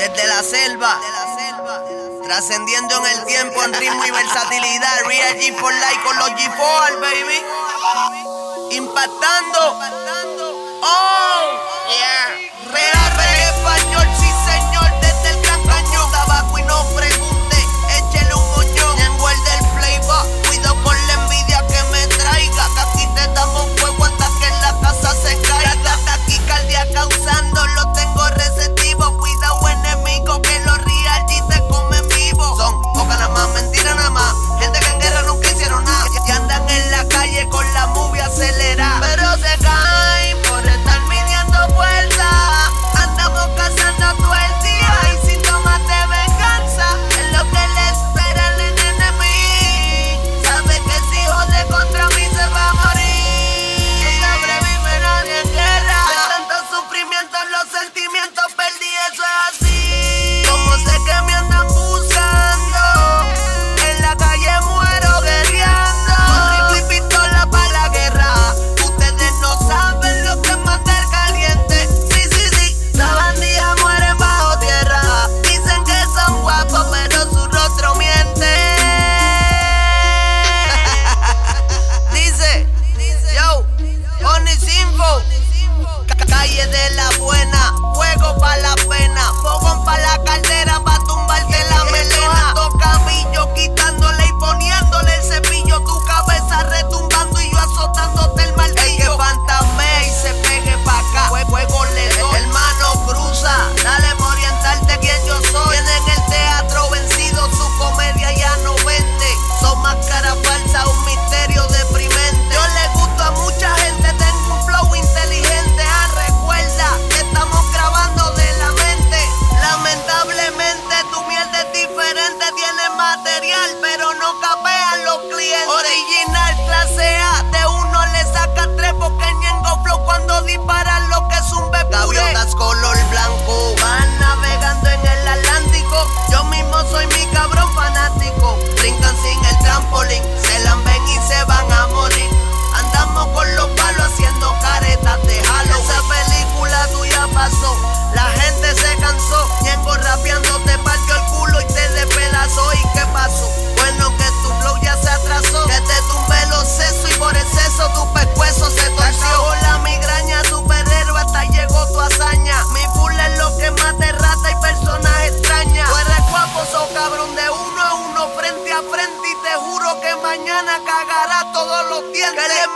desde la selva, trascendiendo en el tiempo en ritmo y versatilidad. Real G for Life con los G4, baby, impactando. Oh. de la buena, juego pa' la pena, fogón pa' la material, pero no capean los clientes. Original, clase A, de uno le saca tres porque ñengo flow cuando disparan lo que es un bebé. Gaviotas color blanco, van navegando en el Atlántico. Yo mismo soy mi cabrón fanático, brincan sin el trampolín. que mañana cagará todos los dientes. Que él